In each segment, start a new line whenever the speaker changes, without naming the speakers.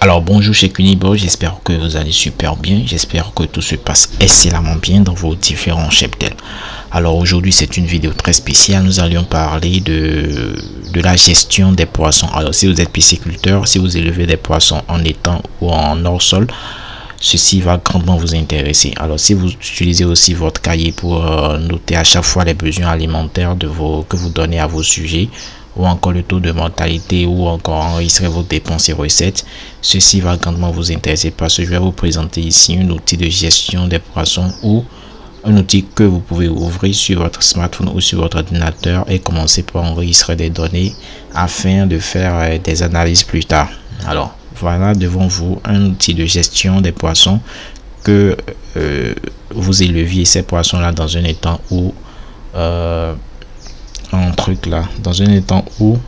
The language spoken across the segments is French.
Alors bonjour chez Cunibo, j'espère que vous allez super bien, j'espère que tout se passe excellemment bien dans vos différents cheptels. Alors aujourd'hui c'est une vidéo très spéciale, nous allions parler de, la gestion des poissons. Alors si vous êtes pisciculteur, si vous élevez des poissons en étang ou en hors-sol, ceci va grandement vous intéresser. Alors si vous utilisez aussi votre cahier pour euh, noter à chaque fois les besoins alimentaires de que vous donnez à vos sujets, ou encore le taux de mortalité ou encore enregistrer vos dépenses et recettes. Ceci va grandement vous intéresser parce que je vais vous présenter ici un outil de gestion des poissons ou un outil que vous pouvez ouvrir sur votre smartphone ou sur votre ordinateur et commencer par enregistrer des données afin de faire euh, des analyses plus tard. Alors, voilà devant vous un outil de gestion des poissons que euh, vous éleviez ces poissons là dans un étang euh, un truc là dans un étang ou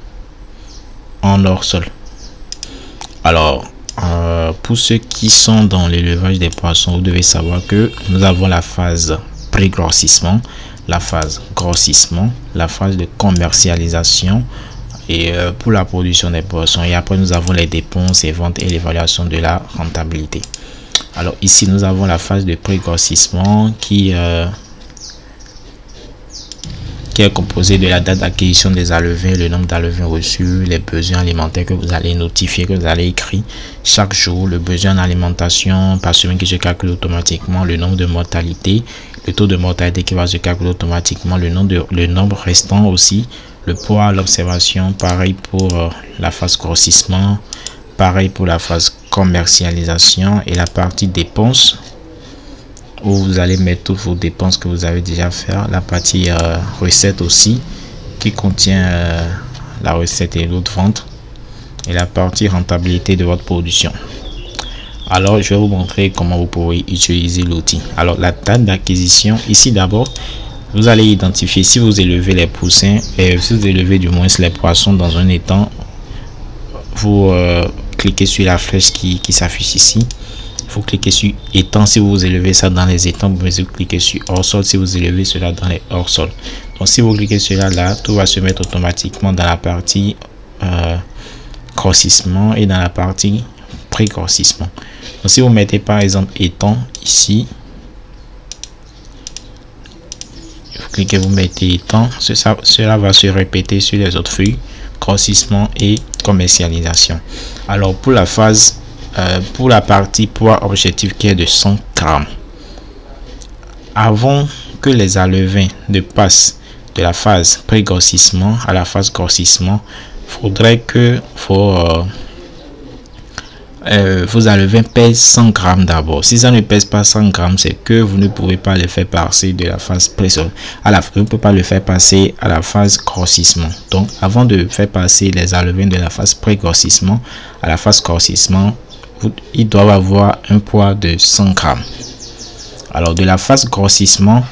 en hors sol alors euh, pour ceux qui sont dans l'élevage des poissons vous devez savoir que nous avons la phase pré-grossissement la phase grossissement la phase de commercialisation. Et euh, pour la production des poissons et après nous avons les dépenses et ventes et l'évaluation de la rentabilité. Alors ici nous avons la phase de pré-grossissement qui euh, qui est composé de la date d'acquisition des alevins, le nombre d'alevins reçus, les besoins alimentaires que vous allez notifier, que vous allez écrire chaque jour, le besoin d'alimentation par semaine qui se calcule automatiquement, le nombre de mortalité, le taux de mortalité qui va se calculer automatiquement, le nombre, de, le nombre restant aussi, le poids, l'observation, pareil pour euh, la phase grossissement, pareil pour la phase commercialisation et la partie dépenses où vous allez mettre toutes vos dépenses que vous avez déjà fait. La partie euh, recette aussi qui contient euh, la recette et l'autre vente. Et la partie rentabilité de votre production. Alors, je vais vous montrer comment vous pouvez utiliser l'outil. Alors, la date d'acquisition, ici d'abord, vous allez identifier si vous élevez les poussins et si vous élevez du moins les poissons dans un étang, vous euh, cliquez sur la flèche qui, qui s'affiche ici vous cliquez sur étang si vous élevez ça dans les étangs vous cliquez sur hors sol si vous élevez cela dans les hors sol. Donc si vous cliquez sur là là tout va se mettre automatiquement dans la partie euh, grossissement et dans la partie pré-grossissement. Donc si vous mettez par exemple étang ici vous cliquez vous mettez étang cela, cela va se répéter sur les autres feuilles grossissement et commercialisation. Alors pour la phase euh, pour la partie poids objectif qui est de 100 grammes. Avant que les alevins ne passent de la phase pré-grossissement à la phase grossissement, faudrait que vos, euh, euh, alevins pèsent 100 grammes d'abord. Si ça ne pèse pas 100 grammes, c'est que vous ne pouvez pas le faire passer de la phase pré à la à la phase grossissement. Donc, avant de faire passer les alevins de la phase pré-grossissement à la phase grossissement, ils doivent avoir un poids de 100 grammes. Alors de la phase grossissement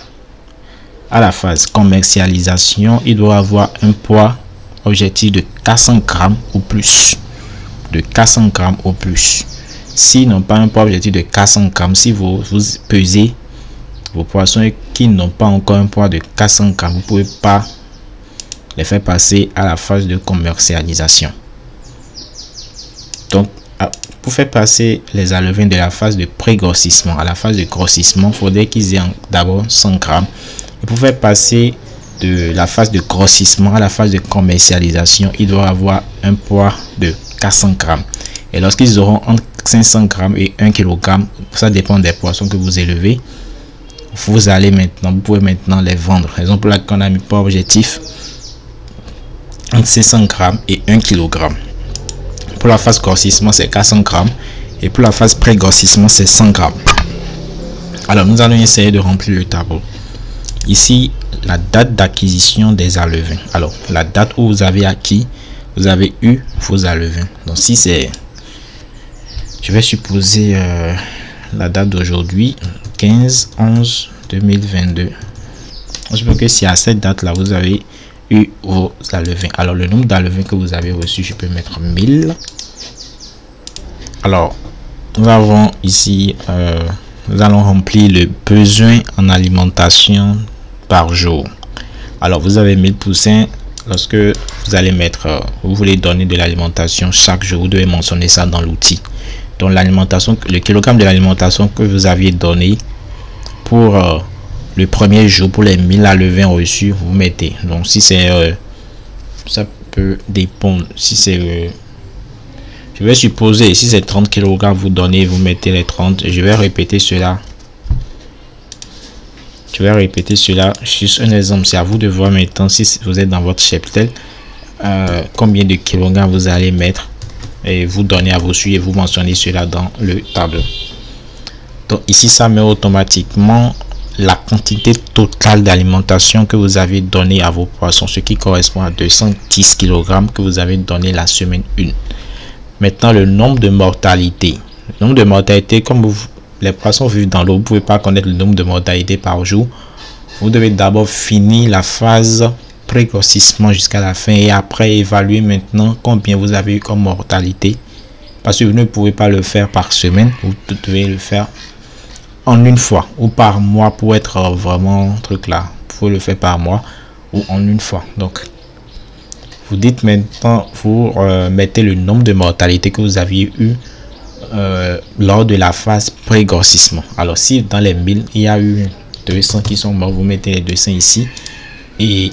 à la phase commercialisation, il doit avoir un poids objectif de 400 grammes ou plus. De 400 grammes ou plus. S'ils n'ont pas un poids objectif de 400 grammes, si vous, vous pesez vos poissons qui n'ont pas encore un poids de 400 grammes, vous pouvez pas les faire passer à la phase de commercialisation. Faire passer les alevins de la phase de pré-grossissement à la phase de grossissement, faudrait qu'ils aient d'abord 100 grammes. Et pour faire passer de la phase de grossissement à la phase de commercialisation, il doit avoir un poids de 400 grammes. Et lorsqu'ils auront entre 500 grammes et 1 kg, ça dépend des poissons que vous élevez, vous allez maintenant, vous pouvez maintenant les vendre. Raison pour laquelle on a mis pas objectif entre 500 grammes et 1 kg. Pour la phase grossissement, c'est 400 grammes. Et pour la phase pré-grossissement, c'est 100 grammes. Alors, nous allons essayer de remplir le tableau. Ici, la date d'acquisition des alevins. Alors, la date où vous avez acquis, vous avez eu vos alevins. Donc, si c'est... Je vais supposer euh, la date d'aujourd'hui, 15 11 2022. Je veux que si à cette date-là, vous avez vos alevins. Alors, le nombre d'alevins que vous avez reçu, je peux mettre 1000. Alors, nous avons ici, euh, nous allons remplir le besoin en alimentation par jour. Alors, vous avez 1000 poussins. lorsque vous allez mettre, euh, vous voulez donner de l'alimentation chaque jour, vous devez mentionner ça dans l'outil. Donc l'alimentation, le kilogramme de l'alimentation que vous aviez donné pour euh, le premier jour, pour les 1000 à levain reçus, vous mettez. Donc si c'est, euh, ça peut dépendre. Si c'est, je vais supposer, si c'est 30 kg, vous donnez, vous mettez les 30. Je vais répéter cela je vais répéter cela. Juste un exemple. C'est à vous de voir maintenant si vous êtes dans votre cheptel. Euh, combien de kilogrammes vous allez mettre. Et vous donnez à vos sujets. Vous mentionnez cela dans le tableau. Donc ici, ça met automatiquement la quantité totale d'alimentation que vous avez donné à vos poissons, ce qui correspond à 210 kg que vous avez donné la semaine 1. Maintenant, le nombre de mortalité. Le nombre de mortalité, comme vous, les poissons vivent dans l'eau. Vous ne pouvez pas connaître le nombre de mortalités par jour. Vous devez d'abord finir la phase précossissement jusqu'à la fin et après évaluer maintenant combien vous avez eu comme mortalité. Parce que vous ne pouvez pas le faire par semaine. Vous devez le faire en une fois ou par mois pour être vraiment truc là. Pouvez le faire par mois ou en une fois. Donc, vous dites maintenant, vous euh, mettez le nombre de mortalités que vous aviez eu euh, lors de la phase pré-grossissement. Alors, si dans les 1000, il y a eu 200 qui sont morts, vous mettez les 200 ici. Et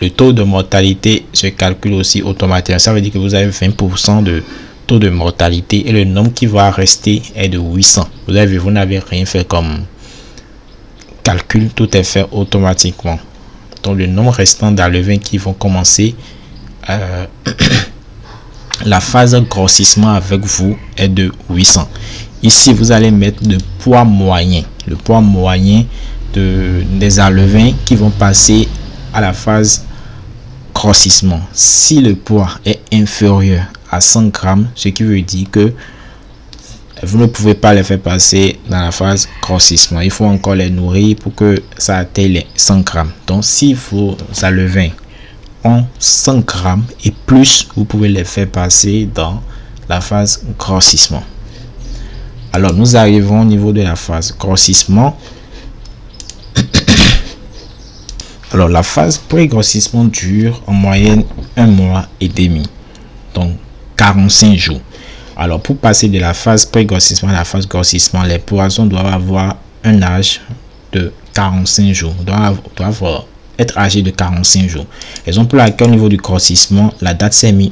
le taux de mortalité se calcule aussi automatiquement. Ça veut dire que vous avez 20% de taux de mortalité et le nombre qui va rester est de 800. Vous avez vu, vous n'avez rien fait comme calcul, tout est fait automatiquement. Donc, le nombre restant d'alevins qui vont commencer euh, la phase grossissement avec vous est de 800 ici vous allez mettre le poids moyen le poids moyen de des alevins qui vont passer à la phase grossissement si le poids est inférieur à 100 grammes ce qui veut dire que vous ne pouvez pas les faire passer dans la phase grossissement il faut encore les nourrir pour que ça atteigne les 100 grammes donc si vos alevins 100 grammes et plus, vous pouvez les faire passer dans la phase grossissement. Alors, nous arrivons au niveau de la phase grossissement. Alors, la phase pré-grossissement dure en moyenne un mois et demi. Donc, 45 jours. Alors, pour passer de la phase pré-grossissement à la phase grossissement, les poissons doivent avoir un âge de 45 jours. Doivent, doivent être âgé de 45 jours. Raison pour laquelle au niveau du grossissement, la date s'est mise,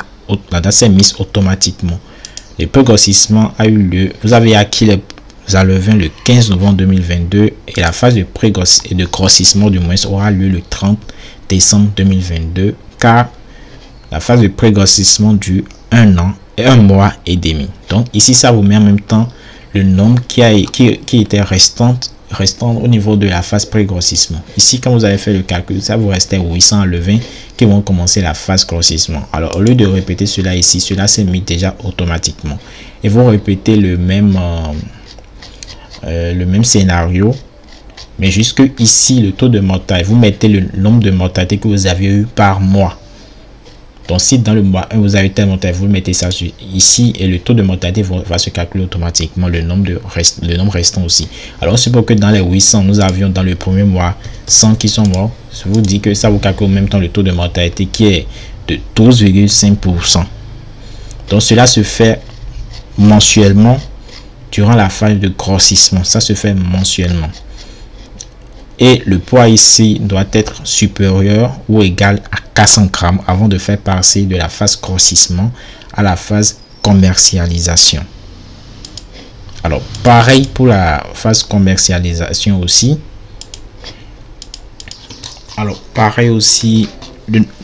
mise automatiquement. Le pré-grossissement a eu lieu. Vous avez acquis les alevins le 15 novembre 2022 et la phase de pré et de grossissement du moins aura lieu le 30 décembre 2022 car la phase de pré-grossissement dure un an et un mois et demi. Donc ici, ça vous met en même temps le nombre qui, a, qui, qui était restante restant au niveau de la phase pré-grossissement. Ici, quand vous avez fait le calcul, ça vous restait 800 levains qui vont commencer la phase grossissement. Alors, au lieu de répéter cela ici, cela s'est mis déjà automatiquement. Et vous répétez le même, euh, euh, le même scénario. Mais jusque ici, le taux de mortalité, vous mettez le nombre de mortalité que vous avez eu par mois. Donc, si dans le mois 1, vous avez tel mortalité, vous mettez ça ici et le taux de mortalité va se calculer automatiquement, le nombre, le nombre restant aussi. Alors, pour que dans les 800, nous avions dans le premier mois 100 qui sont morts. Je vous dis que ça vous calcule en même temps le taux de mortalité qui est de 12,5%. Donc, cela se fait mensuellement durant la phase de grossissement. Ça se fait mensuellement et le poids ici doit être supérieur ou égal à 400 grammes avant de faire passer de la phase grossissement à la phase commercialisation. Alors, pareil pour la phase commercialisation aussi. Alors, pareil aussi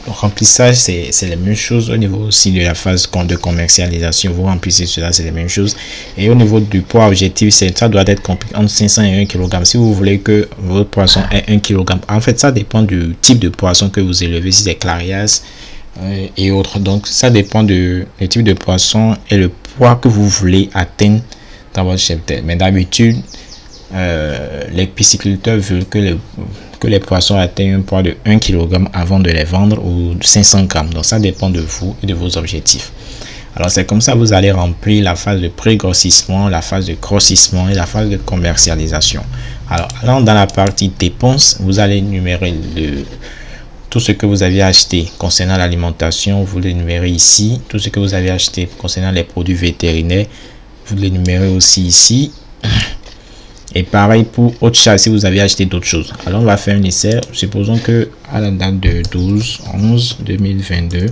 remplissage, c'est la même chose au niveau aussi de la phase de commercialisation. Vous remplissez cela, c'est la même chose. Et au niveau du poids objectif, ça doit être compris entre 500 et 1 kg. Si vous voulez que votre poisson ait 1 kg, en fait, ça dépend du type de poisson que vous élevez, si c'est clarias euh, et autres. Donc, ça dépend du type de poisson et le poids que vous voulez atteindre dans votre cheptel. Mais d'habitude, euh, les pisciculteurs veulent que le que les poissons atteignent un poids de 1 kg avant de les vendre ou 500 g. Donc ça dépend de vous et de vos objectifs. Alors c'est comme ça que vous allez remplir la phase de pré-grossissement, la phase de grossissement et la phase de commercialisation. Alors allant dans la partie dépenses, vous allez numérer le tout ce que vous avez acheté concernant l'alimentation, vous l'énumérez ici. Tout ce que vous avez acheté concernant les produits vétérinaires, vous l'énumérez aussi ici. Et pareil pour autre chose si vous avez acheté d'autres choses. Alors on va faire un essai. Supposons que à la date de 12 11 2022,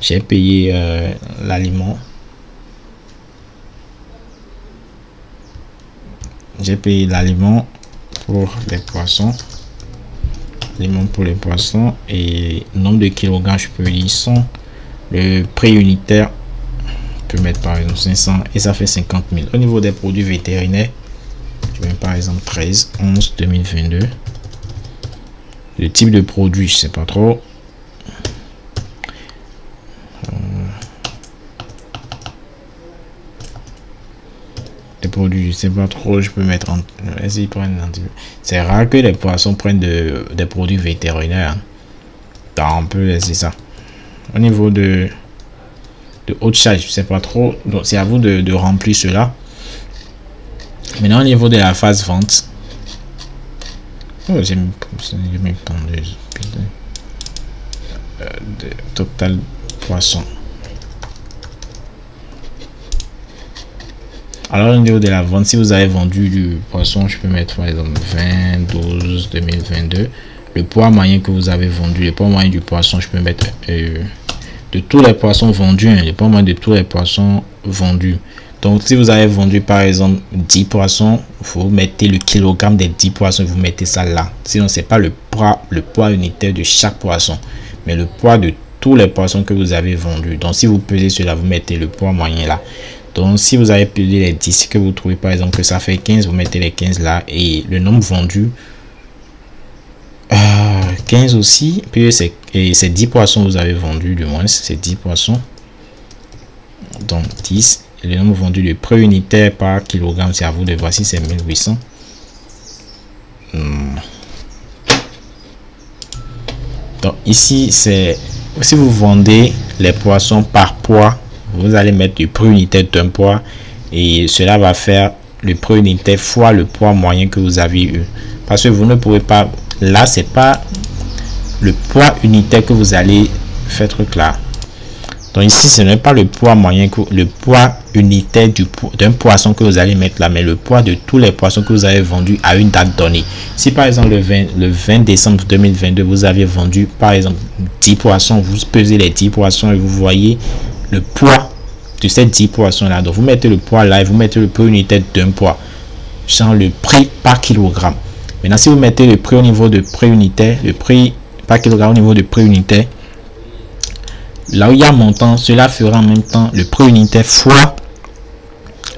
j'ai payé euh, l'aliment. J'ai payé l'aliment pour les poissons. Aliment pour les poissons et nombre de kilogrammes, je peux dire 100. Le prix unitaire, je peux mettre par exemple 500 et ça fait 50 000. Au niveau des produits vétérinaires, par exemple 13 11 2022. Le type de produit, je sais pas trop. produits, je sais pas trop, je peux mettre en. C'est rare que les poissons prennent de, des produits vétérinaires. On peut laisser ça. Au niveau de, de haute charge, je sais pas trop. Donc c'est à vous de remplir cela. Maintenant, au niveau de la phase vente. Oh, j'ai mis euh, total poisson. Alors au niveau de la vente, si vous avez vendu du poisson, je peux mettre par exemple 20, 12, 2022. Le poids moyen que vous avez vendu, le poids moyen du poisson, je peux mettre euh, de tous les poissons vendus, hein, le poids moyen de tous les poissons vendus. Donc si vous avez vendu par exemple 10 poissons, vous mettez le kilogramme des 10 poissons, vous mettez ça là. Sinon c'est pas le poids, le poids unitaire de chaque poisson, mais le poids de tous les poissons que vous avez vendus. Donc si vous pesez cela, vous mettez le poids moyen là. Donc, si vous avez pesé les 10, que vous trouvez par exemple que ça fait 15, vous mettez les 15 là et le nombre vendu, 15 euh, aussi. Puis c'est 10 poissons vous avez vendu, du moins, c'est 10 poissons. Donc 10. Le nombre vendu de prix unitaire par kilogramme, c'est à vous de voir si c'est 1800. Hmm. Donc ici, c'est si vous vendez les poissons par poids vous allez mettre le prix unitaire d'un poids et cela va faire le prix unitaire fois le poids moyen que vous avez eu. Parce que vous ne pouvez pas, là c'est pas le poids unitaire que vous allez faire truc là. Donc ici ce n'est pas le poids moyen, que, le poids unitaire d'un poisson que vous allez mettre là, mais le poids de tous les poissons que vous avez vendus à une date donnée. Si par exemple le 20, le 20 décembre 2022 vous avez vendu par exemple 10 poissons, vous pesez les 10 poissons et vous voyez le poids de ces 10 poissons là. Donc vous mettez le poids là et vous mettez le prix unitaire d'un poids. Sans le prix par kilogramme. Maintenant, si vous mettez le prix au niveau de prix unitaire, le prix par kilogramme au niveau de prix unitaire, là où il y a montant, cela fera en même temps le prix unitaire fois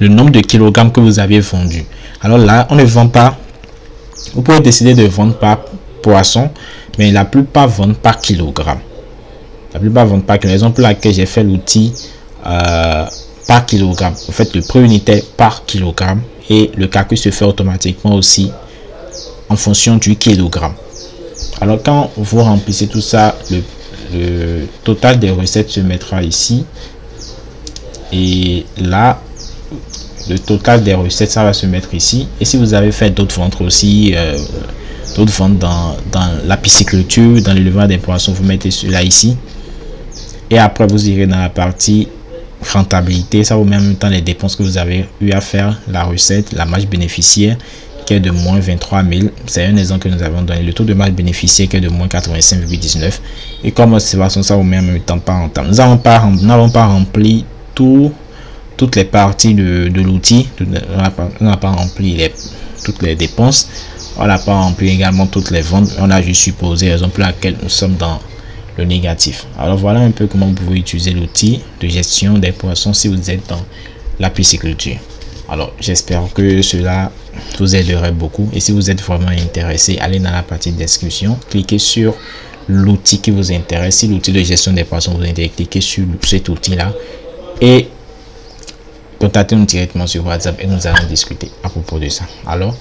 le nombre de kilogrammes que vous avez vendu. Alors là, on ne vend pas. Vous pouvez décider de vendre par poisson, mais la plupart vendent par kilogramme. La plupart vendent par kilogramme. Pour laquelle j'ai fait l'outil euh, par kilogramme. Vous faites le prix unitaire par kilogramme et le calcul se fait automatiquement aussi en fonction du kilogramme. Alors quand vous remplissez tout ça, le, le total des recettes se mettra ici. Et là, le total des recettes, ça va se mettre ici. Et si vous avez fait d'autres ventes aussi, euh, d'autres ventes dans, dans la pisciculture, dans l'élevage des poissons, vous mettez cela ici. Et après, vous irez dans la partie rentabilité. Ça vous met en même temps les dépenses que vous avez eu à faire, la recette, la marge bénéficiaire de moins 23 000. C'est un exemple que nous avons donné. Le taux de marge bénéficiaire qui est de moins 85,19. Et comme observation, ça vous met en même temps pas rentable. Nous n'avons pas, pas rempli tout, toutes les parties de, de l'outil. On n'a pas, rempli les, toutes les dépenses. On n'a pas rempli également toutes les ventes. On a juste supposé, raison pour laquelle nous sommes dans le négatif. Alors voilà un peu comment vous pouvez utiliser l'outil de gestion des poissons si vous êtes dans la pisciculture. Alors j'espère que cela vous aiderait beaucoup et si vous êtes vraiment intéressé, allez dans la partie description, cliquez sur l'outil qui vous intéresse. Si l'outil de gestion des poissons vous intéresse, cliquez sur cet outil là et contactez-nous directement sur WhatsApp et nous allons discuter à propos de ça. Alors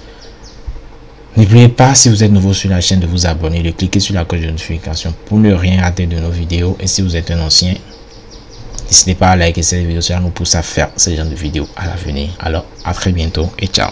N'oubliez pas, si vous êtes nouveau sur la chaîne, de vous abonner, de cliquer sur la cloche de notification pour ne rien rater de nos vidéos. Et si vous êtes un ancien, n'hésitez pas à liker cette vidéo, cela nous pousse à faire ce genre de vidéos à l'avenir. Alors, à très bientôt et ciao